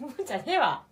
思うんじゃねえわ。